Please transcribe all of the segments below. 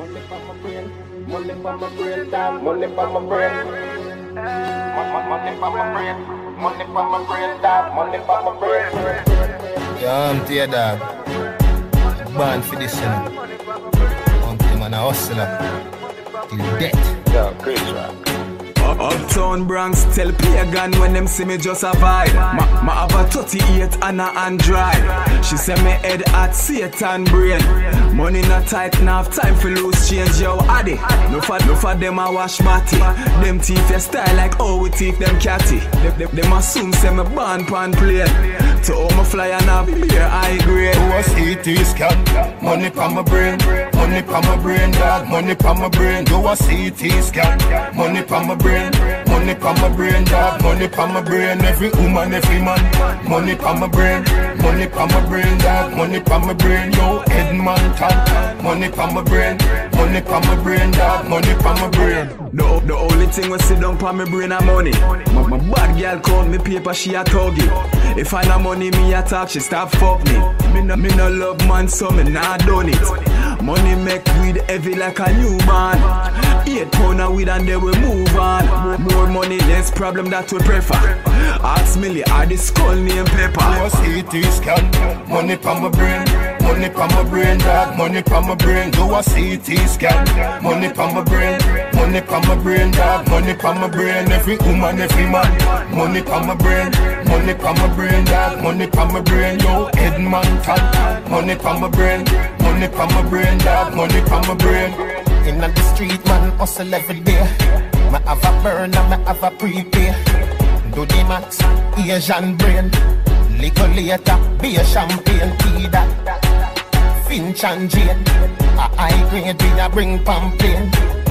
Money for my brain, money for my brain, dog. Money for my brain. Money for my brain, money for my brain, dog. Money for my brain. Yeah, I'm tear dog. Born for this, you know. Uncle man a hustler. Till death. Yo, Chris Rock. Uptown Bronx tell pagan when them see me just a vibe. Ma, ma have a 38 and a Android. She say me head at Satan brain. Money not tight enough, time for loose change. Yo, addy. No for, no for them a wash matty. Them teeth your style like oh we teeth them catty. Them, them, them assume say me born pan plane. To all my fly and a beer high grade. Do a CT scan, money pa my brain, money pa my brain, dog, money pa my brain. Do a CT scan, money pa my brain, money pa my brain, dog, money pa my brain. Every woman, every man, money pa my brain, money pa my brain, dog, money pa my brain. Yo, Edmonton, money pa my brain, money pa my brain, dog, money pa my brain. The, the only thing we sit down pa me brain a money. My, my bad girl count me paper, she a tuggy. If I no money, me a talk, she stop fuck me. Me no, me no love man, so me nah done it. Money make weed heavy like a new man. Eight pound of weed and then we move on. More, money, less problem that we prefer. Ask Millie, are the skull name paper? a CT scan, money pa my brain, money pa my brain, dog, money pa my brain. Do a CT scan, money pa my brain, money pa my brain, dog, money pa my brain. Every woman, every man, money pa my brain, money pa my brain, dog, money pa my brain. Yo, Edmonton, money pa my brain, money pa my brain, dog, money pa my brain. Inna the street, man, hustle every day. Me have a burn and me have a prepay. Do the max, Asian brain. Little later, be a champagne, tea that. Finch and Jane. A high grade, we a bring pamphlet.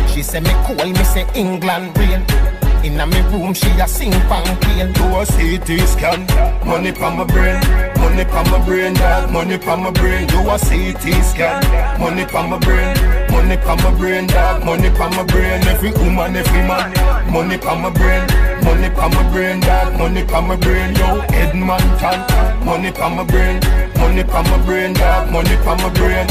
She say me cool, me say England rain. Inna me room, she a sing pamphlet. Do a CT scan, money pa my brain, money pa my brain, dog, money pa my brain. Do a CT scan, money pa my brain, money pa my brain, dog, money pa my brain. Every woman, every man, money pa my brain, money pa my brain, dog, money pa my brain. Yo, Edmonton, money pa my brain, money pa my brain, dog, money pa my brain.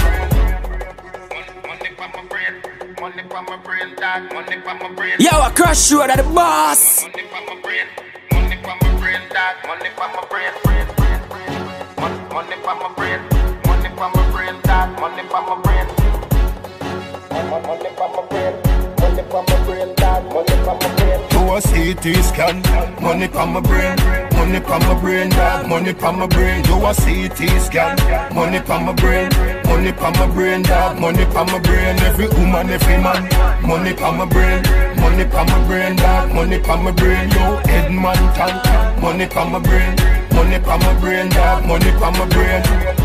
Money for my brain, money for my brain, dog. Money for my brain. Yo, I crush you at the boss. Money for my brain, money for my brain, dog. Money for my brain. Money, my brain, money my brain, a CT scan, money pa my brain, money pa my brain, dog, money pa my brain. Do a CT scan, money pa my brain, money pa my brain, dog, money pa my brain. Every woman, every man, money pa my brain, money pa my brain, dog, money pa my brain. Yo, Edmonton, money pa my brain, money pa my brain, dog, money pa my brain.